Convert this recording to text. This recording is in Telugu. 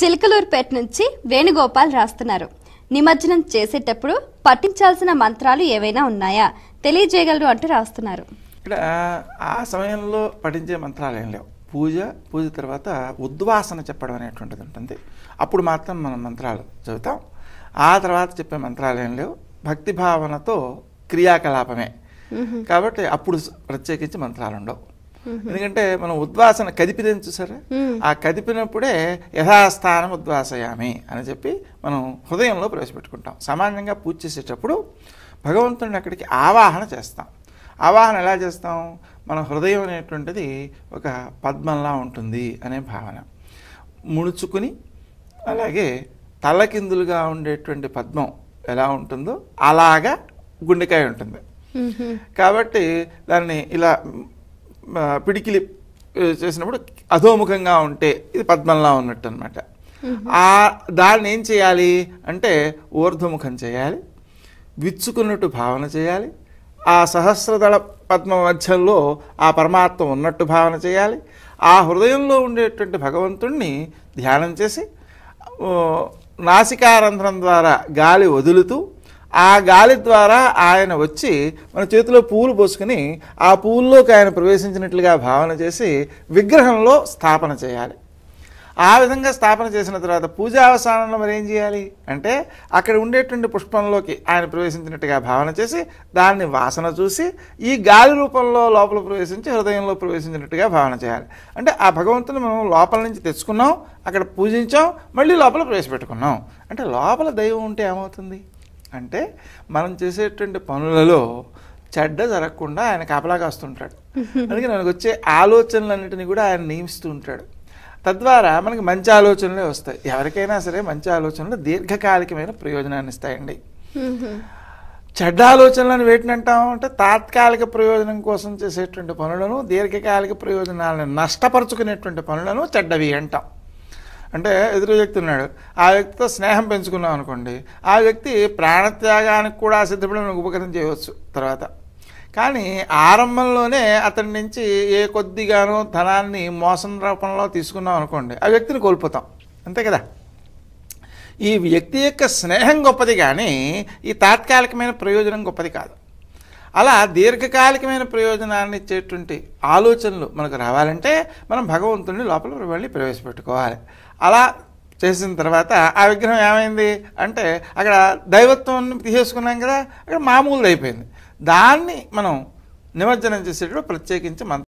చిలకలూరుపేట నుంచి వేణుగోపాల్ రాస్తున్నారు. నిమజ్జనం చేసేటప్పుడు పఠించాల్సిన మంత్రాలు ఏవైనా ఉన్నాయా? తెలియజేయగలరు అంటూ రాస్తున్నారు. ఇక్కడ ఆ సమయంలో పఠించే మంత్రాలు ఏం లేవు. పూజ పూజ తర్వాత ఉద్వాసన చెప్పడం అనేటువంటిది ఉంటుంది. అప్పుడు మాత్రం మనం మంత్రాలు చదువుతాం. ఆ తర్వాత చెప్పే మంత్రాలు ఏం లేవు. భక్తి భావనతో క్రియాకలాపమే. కాబట్టి అప్పుడు ప్రత్యేకించి మంత్రాలు ఉండవు. ఎందుకంటే మనం ఉద్వాసన కదిపిదని చూసారా? ఆ కదిపినప్పుడే యథాస్థానం ఉద్వాసయామి అని చెప్పి మనం హృదయంలో ప్రవేశపెట్టుకుంటాం. సామాన్యంగా పూజ చేసేటప్పుడు భగవంతుడిని అక్కడికి ఆవాహన చేస్తాం. ఆవాహన ఎలా చేస్తాం? మన హృదయం అనేటువంటిది ఒక పద్మంలా ఉంటుంది అనే భావన. ముడుచుకుని అలాగే తలకిందులుగా ఉండేటువంటి పద్మం ఎలా ఉంటుందో అలాగా గుండెకాయ ఉంటుంది. కాబట్టి దాన్ని ఇలా పిడికిలి చేసినప్పుడు అధోముఖంగా ఉంటే ఇది పద్మంలా ఉన్నట్టు అనమాట ఆ దాన్ని ఏం చేయాలి అంటే ఊర్ధ్వముఖం చేయాలి విచ్చుకున్నట్టు భావన చేయాలి ఆ సహస్రదళ పద్మ మధ్యంలో ఆ పరమాత్మ ఉన్నట్టు భావన చేయాలి ఆ హృదయంలో ఉండేటువంటి భగవంతుణ్ణి ధ్యానం చేసి నాసికారంధ్రం ద్వారా గాలి వదులుతూ ఆ గాలి ద్వారా ఆయన వచ్చి మన చేతిలో పూలు పోసుకుని ఆ పూల్లోకి ఆయన ప్రవేశించినట్లుగా భావన చేసి విగ్రహంలో స్థాపన చేయాలి. ఆ విధంగా స్థాపన చేసిన తర్వాత పూజ అవసానంలో మరి ఏం చేయాలి? అంటే అక్కడ ఉండేటువంటి పుష్పంలోకి ఆయన ప్రవేశించినట్టుగా భావన చేసి దాన్ని వాసన చూసి ఈ గాలి రూపంలో లోపల ప్రవేశించి హృదయంలో ప్రవేశించినట్టుగా భావన చేయాలి. అంటే ఆ భగవంతుని మనం లోపల నుంచి తెచ్చుకున్నాం అక్కడ పూజించాం మళ్ళీ లోపల ప్రవేశపెట్టుకున్నాం. అంటే లోపల దైవం ఉంటే ఏమవుతుంది? అంటే మనం చేసేటువంటి పనులలో చెడ్డ జరగకుండా ఆయన కాపలా కాస్తుంటాడు. అందుకే మనకు వచ్చే ఆలోచనలన్నిటిని కూడా ఆయన నియమిస్తూ ఉంటాడు. తద్వారా మనకి మంచి ఆలోచనలే వస్తాయి. ఎవరికైనా సరే మంచి ఆలోచనలు దీర్ఘకాలికమైన ప్రయోజనాన్ని ఇస్తాయండి. చెడ్డ ఆలోచనలను వేటిని అంటాం అంటే తాత్కాలిక ప్రయోజనం కోసం చేసేటువంటి పనులను దీర్ఘకాలిక ప్రయోజనాలను నష్టపరుచుకునేటువంటి పనులను చెడ్డవి అంటాం. అంటే ఎదురు వ్యక్తి ఉన్నాడు. ఆ వ్యక్తితో స్నేహం పెంచుకున్నాం అనుకోండి ఆ వ్యక్తి ప్రాణత్యాగానికి కూడా సిద్ధపడి మనకు ఉపకరణ చేయవచ్చు తర్వాత. కానీ ఆరంభంలోనే అతని నుంచి ఏ కొద్దిగానో ధనాన్ని మోసం రూపంలో తీసుకున్నాం అనుకోండి ఆ వ్యక్తిని కోల్పోతాం. అంతే కదా? ఈ వ్యక్తి యొక్క స్నేహం గొప్పది కానీ ఈ తాత్కాలికమైన ప్రయోజనం గొప్పది కాదు. అలా దీర్ఘకాలికమైన ప్రయోజనాన్ని ఇచ్చేటువంటి ఆలోచనలు మనకు రావాలంటే మనం భగవంతుడిని లోపల వెళ్ళి ప్రవేశపెట్టుకోవాలి. అలా చేసిన తర్వాత ఆ విగ్రహం ఏమైంది అంటే అక్కడ దైవత్వం తీసేసుకున్నాం కదా అక్కడ మామూలు అయిపోయింది దాన్ని మనం నిమజ్జనం చేసేటప్పుడు ప్రత్యేకించి మంత్రం